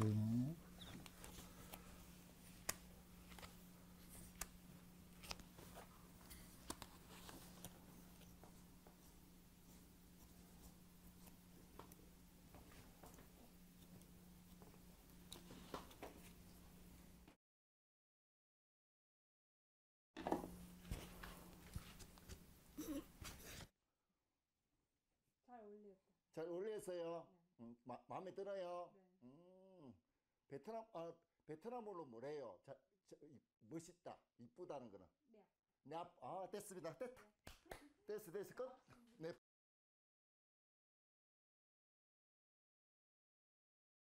네. 잘 어울렸다. 잘 어울렸어요. 네. 음, 마, 마음에 들어요. 네. 음, 베트남 아 베트남어로 뭐래요? 자, 자, 이- 멋있다, 이쁘다는 거는. 네. 네, 앞- 아 됐습니다. 됐다. 됐어, 됐어. 끝.